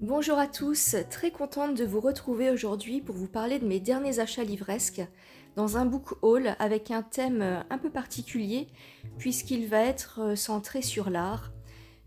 Bonjour à tous, très contente de vous retrouver aujourd'hui pour vous parler de mes derniers achats livresques dans un book haul avec un thème un peu particulier puisqu'il va être centré sur l'art.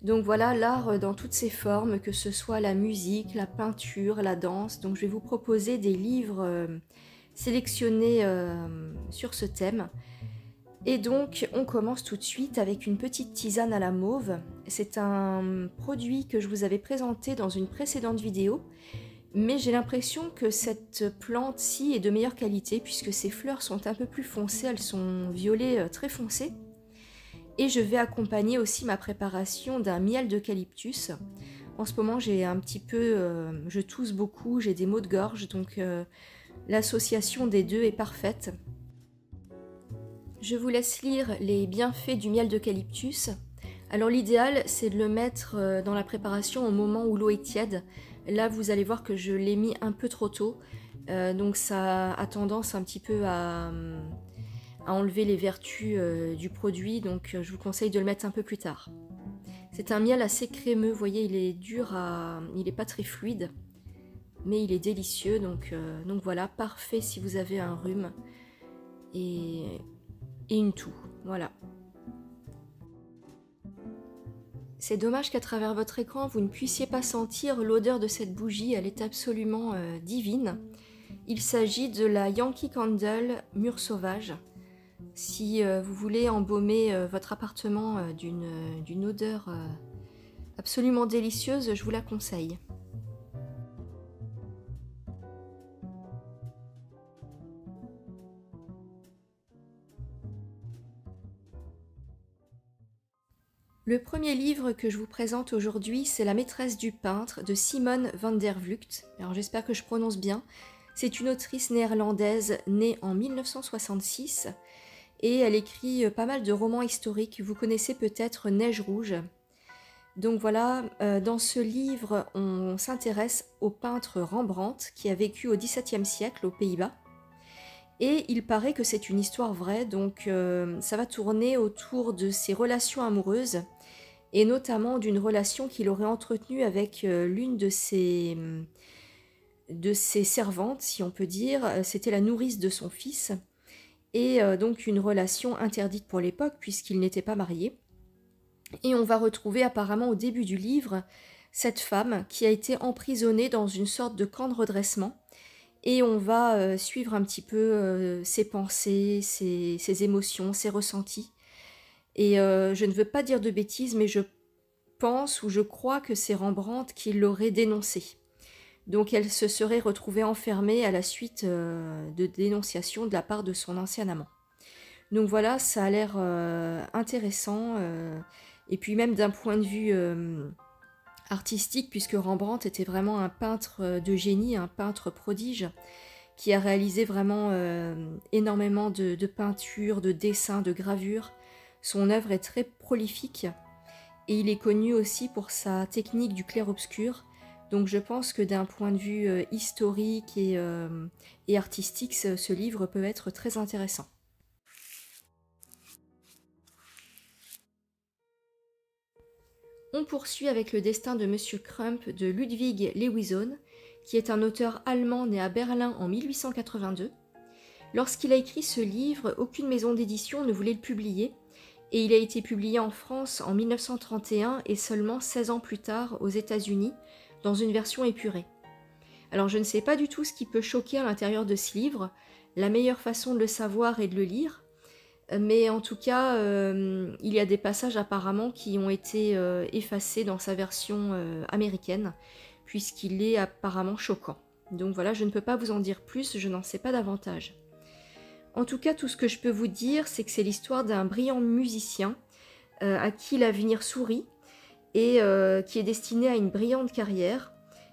Donc voilà, l'art dans toutes ses formes, que ce soit la musique, la peinture, la danse. Donc je vais vous proposer des livres euh, sélectionnés euh, sur ce thème. Et donc, on commence tout de suite avec une petite tisane à la mauve. C'est un produit que je vous avais présenté dans une précédente vidéo, mais j'ai l'impression que cette plante-ci est de meilleure qualité puisque ses fleurs sont un peu plus foncées, elles sont violet euh, très foncé. Et je vais accompagner aussi ma préparation d'un miel d'eucalyptus. En ce moment, j'ai un petit peu, euh, je tousse beaucoup, j'ai des maux de gorge, donc euh, l'association des deux est parfaite. Je vous laisse lire les bienfaits du miel d'eucalyptus. Alors l'idéal, c'est de le mettre euh, dans la préparation au moment où l'eau est tiède. Là, vous allez voir que je l'ai mis un peu trop tôt. Euh, donc ça a tendance un petit peu à, enlever les vertus euh, du produit. Donc je vous conseille de le mettre un peu plus tard. C'est un miel assez crémeux. Vous voyez, il est dur à... Il n'est pas très fluide. Mais il est délicieux. Donc, donc voilà, parfait si vous avez un rhume. Et une toux. Voilà. C'est dommage qu'à travers votre écran, vous ne puissiez pas sentir l'odeur de cette bougie, elle est absolument euh, divine. Il s'agit de la Yankee Candle Mur Sauvage. Si euh, vous voulez embaumer euh, votre appartement d'une odeur absolument délicieuse, je vous la conseille. Le premier livre que je vous présente aujourd'hui, c'est La maîtresse du peintre de Simone van der Vlucht. Alors j'espère que je prononce bien. C'est une autrice néerlandaise née en 1966 et elle écrit euh, pas mal de romans historiques. Vous connaissez peut-être Neige rouge. Donc voilà, euh, dans ce livre, on s'intéresse au peintre Rembrandt qui a vécu au XVIIe siècle aux Pays-Bas. Et il paraît que c'est une histoire vraie, donc euh, ça va tourner autour de ses relations amoureuses, et notamment d'une relation qu'il aurait entretenue avec euh, l'une de ses, de ses servantes, si on peut dire. C'était la nourrice de son fils, et euh, donc une relation interdite pour l'époque, puisqu'il n'était pas marié. Et on va retrouver apparemment au début du livre cette femme qui a été emprisonnée dans une sorte de camp de redressement et on va euh, suivre un petit peu euh, ses pensées, ses, émotions, ses ressentis. Et euh, je ne veux pas dire de bêtises, mais je pense ou je crois que c'est Rembrandt qui l'aurait dénoncé. Donc elle se serait retrouvée enfermée à la suite de dénonciations de la part de son ancien amant. Donc voilà, ça a l'air intéressant. et puis même d'un point de vue artistique, puisque Rembrandt était vraiment un peintre euh, de génie, un peintre prodige, qui a réalisé vraiment euh, énormément de, peintures, de dessins, de gravures. Son œuvre est très prolifique et il est connu aussi pour sa technique du clair-obscur. Donc je pense que d'un point de vue euh, historique et, et artistique, ce livre peut être très intéressant. On poursuit avec le destin de Monsieur Crump de Ludwig Lewison, qui est un auteur allemand né à Berlin en 1882. Lorsqu'il a écrit ce livre, aucune maison d'édition ne voulait le publier, et il a été publié en France en 1931 et seulement 16 ans plus tard aux États-Unis, dans une version épurée. Alors je ne sais pas du tout ce qui peut choquer à l'intérieur de ce livre, la meilleure façon de le savoir est de le lire, mais en tout cas, euh, il y a des passages apparemment qui ont été euh, effacés dans sa version euh, américaine, puisqu'il est apparemment choquant. Donc voilà, je ne peux pas vous en dire plus, je n'en sais pas davantage. En tout cas, tout ce que je peux vous dire, c'est que c'est l'histoire d'un brillant musicien à qui l'avenir sourit et qui est destiné à une brillante carrière.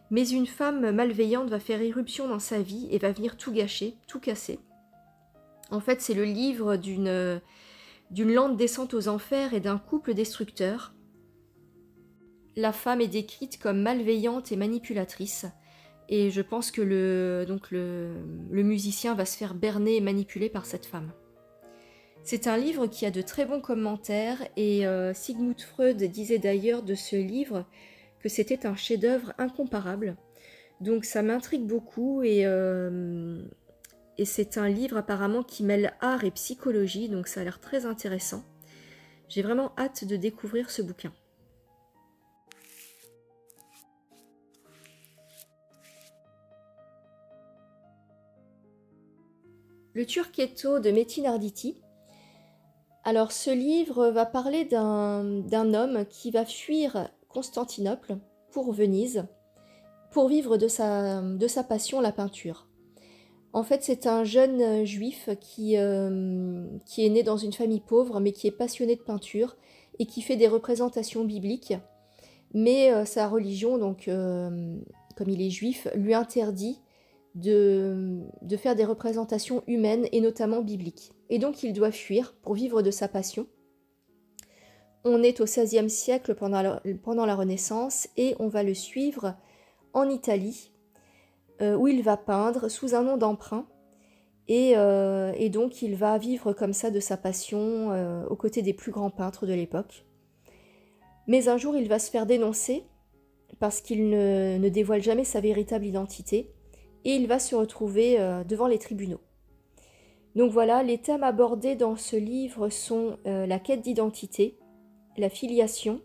Mais une femme malveillante va faire irruption dans sa vie et va venir tout gâcher, tout casser. En fait, c'est le livre d'une d'une lente descente aux enfers et d'un couple destructeur. La femme est décrite comme malveillante et manipulatrice, et je pense que le, donc le, musicien va se faire berner et manipuler par cette femme. C'est un livre qui a de très bons commentaires, et euh, Sigmund Freud disait d'ailleurs de ce livre que c'était un chef-d'œuvre incomparable. Donc ça m'intrigue beaucoup et, euh, et c'est un livre apparemment qui mêle art et psychologie, donc ça a l'air très intéressant. J'ai vraiment hâte de découvrir ce bouquin. Le Turquetto de Metin Arditi. Alors ce livre va parler d'un homme qui va fuir Constantinople pour Venise pour vivre de sa, de sa passion, la peinture. En fait, c'est un jeune juif qui, euh, qui est né dans une famille pauvre, mais qui est passionné de peinture et qui fait des représentations bibliques. Mais euh, sa religion, donc, euh, comme il est juif, lui interdit de, faire des représentations humaines et notamment bibliques. Et donc, il doit fuir pour vivre de sa passion. On est au XVIe siècle pendant la, Renaissance et on va le suivre en Italie, euh, où il va peindre sous un nom d'emprunt. Euh, et, donc il va vivre comme ça de sa passion euh, aux côtés des plus grands peintres de l'époque. Mais un jour il va se faire dénoncer parce qu'il ne, dévoile jamais sa véritable identité et il va se retrouver devant les tribunaux. Donc voilà, les thèmes abordés dans ce livre sont la quête d'identité, la filiation,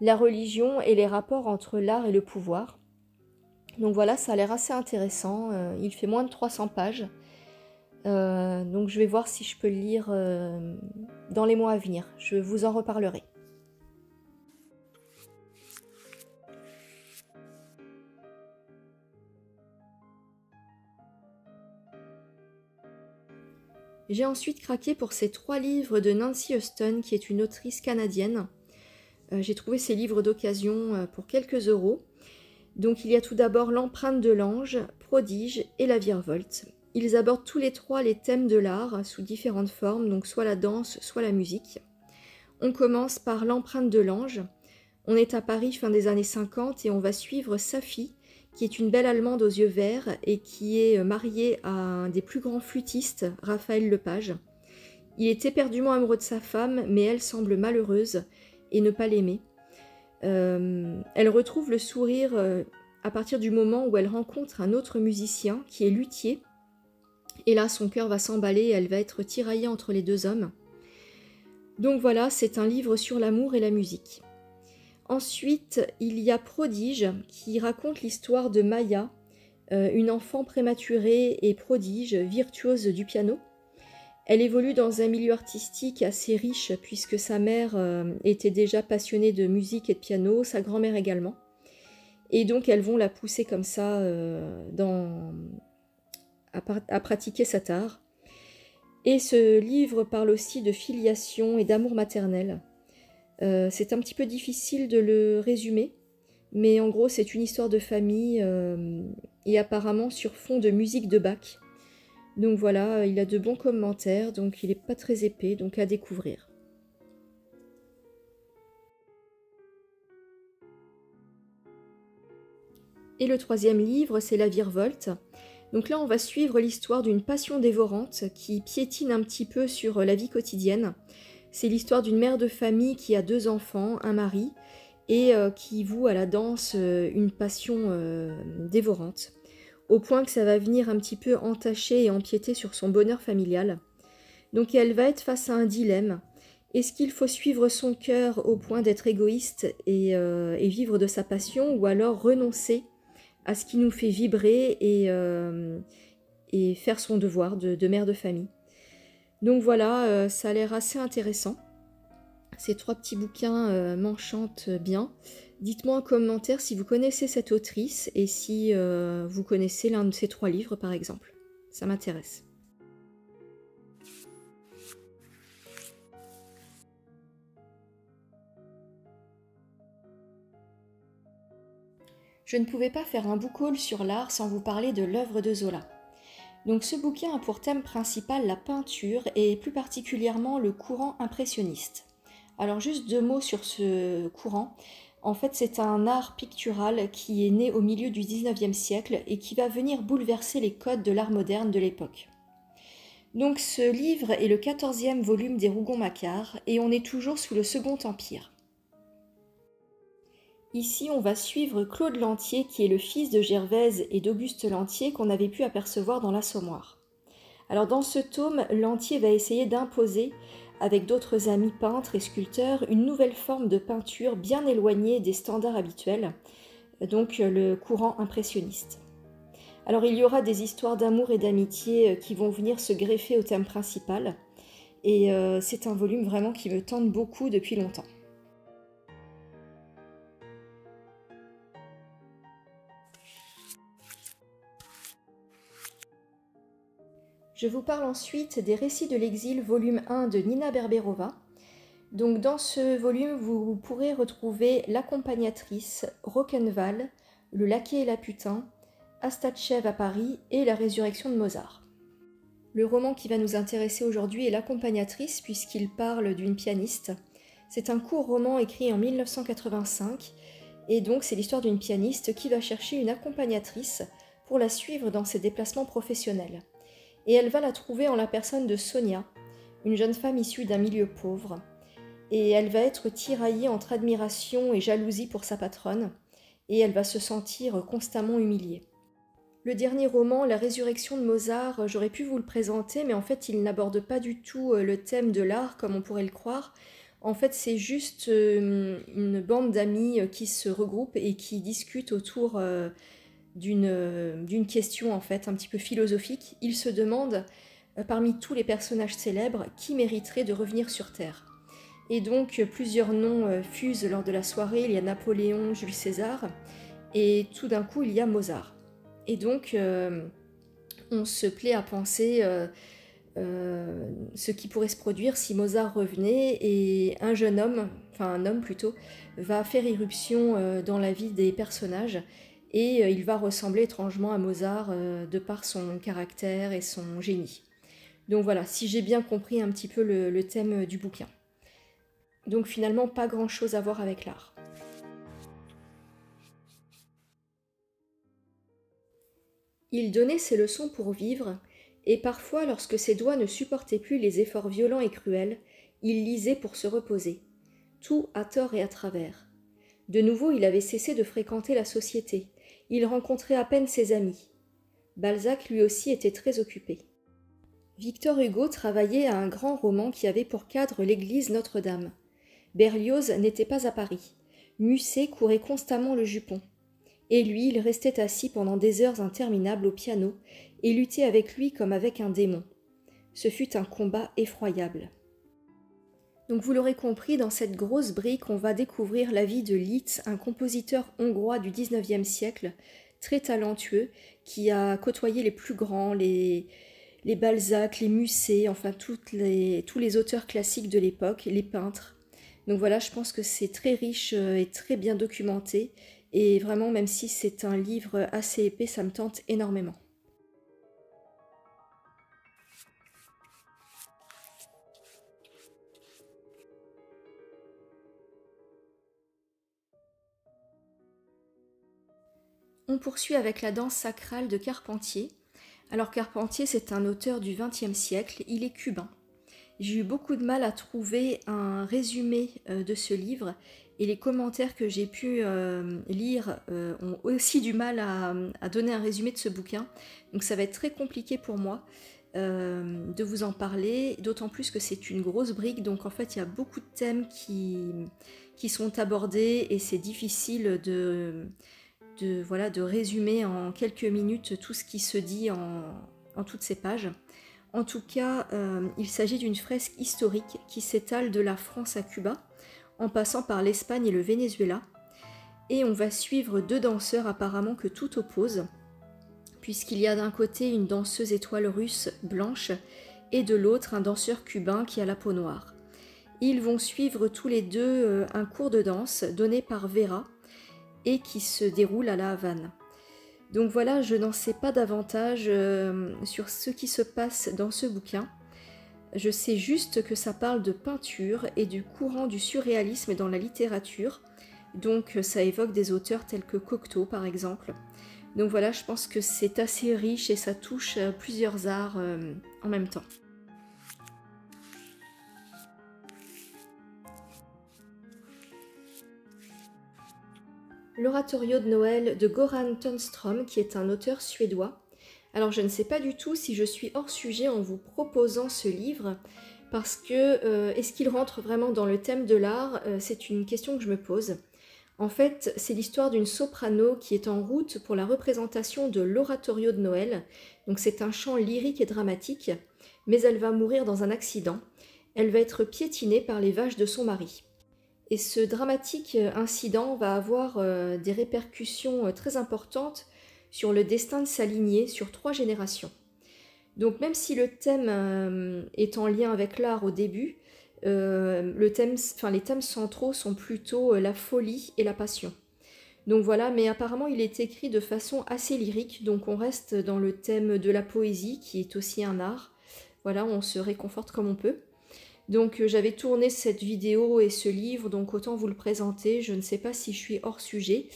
la religion et les rapports entre l'art et le pouvoir. Donc voilà, ça a l'air assez intéressant. Euh, il fait moins de 300 pages. Euh, donc je vais voir si je peux le lire euh, dans les mois à venir. Je vous en reparlerai. J'ai ensuite craqué pour ces trois livres de Nancy Huston, qui est une autrice canadienne. J'ai trouvé ces livres d'occasion pour quelques euros. Donc il y a tout d'abord l'empreinte de l'ange, prodige et la virevolte. Ils abordent tous les trois les thèmes de l'art sous différentes formes, donc soit la danse, soit la musique. On commence par l'empreinte de l'ange. On est à Paris fin des années 50 et on va suivre Safi, qui est une belle Allemande aux yeux verts et qui est mariée à un des plus grands flûtistes, Raphaël Lepage. Il est éperdument amoureux de sa femme, mais elle semble malheureuse et ne pas l'aimer. Euh, elle retrouve le sourire euh, à partir du moment où elle rencontre un autre musicien qui est luthier. Et là, son cœur va s'emballer elle va être tiraillée entre les deux hommes. Donc voilà, c'est un livre sur l'amour et la musique. Ensuite, il y a Prodige qui raconte l'histoire de Maya, euh, une enfant prématurée et prodige, virtuose du piano. Elle évolue dans un milieu artistique assez riche puisque sa mère euh, était déjà passionnée de musique et de piano, sa grand-mère également. Et donc elles vont la pousser comme ça euh, à, pratiquer cet art. Et ce livre parle aussi de filiation et d'amour maternel. Euh, c'est un petit peu difficile de le résumer, mais en gros c'est une histoire de famille et apparemment sur fond de musique de Bach. Donc voilà, il a de bons commentaires, donc il n'est pas très épais, donc à découvrir. Et le troisième livre, c'est La Virevolte. Donc là, on va suivre l'histoire d'une passion dévorante qui piétine un petit peu sur la vie quotidienne. C'est l'histoire d'une mère de famille qui a deux enfants, un mari, et euh, qui voue à la danse euh, une passion euh, dévorante au point que ça va venir un petit peu entacher et empiéter sur son bonheur familial. Donc elle va être face à un dilemme. Est-ce qu'il faut suivre son cœur au point d'être égoïste euh, et, vivre de sa passion, ou alors renoncer à ce qui nous fait vibrer et, euh, faire son devoir de, mère de famille? Donc voilà, euh, ça a l'air assez intéressant. Ces trois petits bouquins m'enchantent bien. Dites-moi en commentaire si vous connaissez cette autrice et si euh, vous connaissez l'un de ces trois livres par exemple. Ça m'intéresse. Je ne pouvais pas faire un book haul sur l'art sans vous parler de l'œuvre de Zola. Donc ce bouquin a pour thème principal la peinture et plus particulièrement le courant impressionniste. Alors juste deux mots sur ce courant. En fait, c'est un art pictural qui est né au milieu du 19e siècle et qui va venir bouleverser les codes de l'art moderne de l'époque. Donc ce livre est le 14e volume des Rougon-Macquart et on est toujours sous le Second Empire. Ici, on va suivre Claude Lantier, qui est le fils de Gervaise et d'Auguste Lantier qu'on avait pu apercevoir dans l'Assommoir. Alors dans ce tome, Lantier va essayer d'imposer, avec d'autres amis peintres et sculpteurs, une nouvelle forme de peinture bien éloignée des standards habituels, donc le courant impressionniste. Alors il y aura des histoires d'amour et d'amitié qui vont venir se greffer au thème principal, et euh, c'est un volume vraiment qui me tente beaucoup depuis longtemps. Je vous parle ensuite des Récits de l'exil, volume 1 de Nina Berberova. Donc dans ce volume, vous pourrez retrouver L'accompagnatrice, Rock'n'Val, Le laquais et la putain, Astatchev à Paris et La résurrection de Mozart. Le roman qui va nous intéresser aujourd'hui est L'accompagnatrice puisqu'il parle d'une pianiste. C'est un court roman écrit en 1985 et donc c'est l'histoire d'une pianiste qui va chercher une accompagnatrice pour la suivre dans ses déplacements professionnels et elle va la trouver en la personne de Sonia, une jeune femme issue d'un milieu pauvre, et elle va être tiraillée entre admiration et jalousie pour sa patronne, et elle va se sentir constamment humiliée. Le dernier roman, La résurrection de Mozart, j'aurais pu vous le présenter, mais en fait il n'aborde pas du tout euh, le thème de l'art comme on pourrait le croire. En fait c'est juste euh, une bande d'amis euh, qui se regroupent et qui discutent autour d'une question en fait un petit peu philosophique. Il se demande euh, parmi tous les personnages célèbres qui mériterait de revenir sur Terre. Et donc plusieurs noms euh, fusent lors de la soirée. Il y a Napoléon, Jules César, et tout d'un coup il y a Mozart. Et donc on se plaît à penser ce qui pourrait se produire si Mozart revenait et un jeune homme, enfin un homme plutôt, va faire irruption dans la vie des personnages et euh, il va ressembler étrangement à Mozart euh, de par son caractère et son génie. Donc voilà, si j'ai bien compris un petit peu le, thème du bouquin. Donc finalement, pas grand-chose à voir avec l'art. Il donnait ses leçons pour vivre, et parfois, lorsque ses doigts ne supportaient plus les efforts violents et cruels, il lisait pour se reposer, tout à tort et à travers. De nouveau, il avait cessé de fréquenter la société, il rencontrait à peine ses amis. Balzac lui aussi était très occupé. Victor Hugo travaillait à un grand roman qui avait pour cadre l'église Notre-Dame. Berlioz n'était pas à Paris. Musset courait constamment le jupon. Et lui, il restait assis pendant des heures interminables au piano et luttait avec lui comme avec un démon. Ce fut un combat effroyable. Donc vous l'aurez compris, dans cette grosse brique, on va découvrir la vie de Liszt, un compositeur hongrois du XIXe siècle, très talentueux, qui a côtoyé les plus grands, les, Balzac, les Musset, enfin tous les auteurs classiques de l'époque, les peintres. Donc voilà, je pense que c'est très riche euh, et très bien documenté. Et vraiment, même si c'est un livre assez épais, ça me tente énormément. Poursuit avec la danse sacrale de Carpentier. Alors Carpentier, c'est un auteur du XXe siècle, il est cubain. J'ai eu beaucoup de mal à trouver un résumé euh, de ce livre et les commentaires que j'ai pu euh, lire euh, ont aussi du mal à, donner un résumé de ce bouquin. Donc ça va être très compliqué pour moi de vous en parler, d'autant plus que c'est une grosse brique, donc en fait il y a beaucoup de thèmes qui sont abordés et c'est difficile de, de, voilà, de résumer en quelques minutes tout ce qui se dit en, toutes ces pages. En tout cas, euh, il s'agit d'une fresque historique qui s'étale de la France à Cuba, en passant par l'Espagne et le Venezuela. Et on va suivre deux danseurs apparemment que tout oppose, puisqu'il y a d'un côté une danseuse étoile russe blanche et de l'autre un danseur cubain qui a la peau noire. Ils vont suivre tous les deux euh, un cours de danse donné par Vera, qui se déroule à la Havane. Donc voilà, je n'en sais pas davantage euh, sur ce qui se passe dans ce bouquin. Je sais juste que ça parle de peinture et du courant du surréalisme dans la littérature. Donc ça évoque des auteurs tels que Cocteau par exemple. Donc voilà, je pense que c'est assez riche et ça touche plusieurs arts euh, en même temps. L'oratorio de Noël de Goran Tunstrom, qui est un auteur suédois. Alors je ne sais pas du tout si je suis hors sujet en vous proposant ce livre, parce que euh, est-ce qu'il rentre vraiment dans le thème de l'art? Euh, C'est une question que je me pose. En fait, c'est l'histoire d'une soprano qui est en route pour la représentation de l'oratorio de Noël. Donc c'est un chant lyrique et dramatique, mais elle va mourir dans un accident. Elle va être piétinée par les vaches de son mari. Et ce dramatique incident va avoir euh, des répercussions euh, très importantes sur le destin de sa lignée sur trois générations. Donc même si le thème euh, est en lien avec l'art au début, les thèmes centraux sont plutôt la folie et la passion. Donc voilà, mais apparemment il est écrit de façon assez lyrique, donc on reste dans le thème de la poésie qui est aussi un art. Voilà, on se réconforte comme on peut. Donc euh, j'avais tourné cette vidéo et ce livre, donc autant vous le présenter. Je ne sais pas si je suis hors sujet,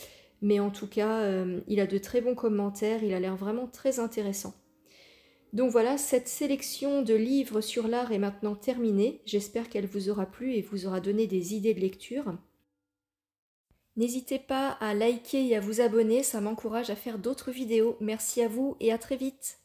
mais en tout cas, euh, il a de très bons commentaires, il a l'air vraiment très intéressant. Donc voilà, cette sélection de livres sur l'art est maintenant terminée. J'espère qu'elle vous aura plu et vous aura donné des idées de lecture. N'hésitez pas à liker et à vous abonner, ça m'encourage à faire d'autres vidéos. Merci à vous et à très vite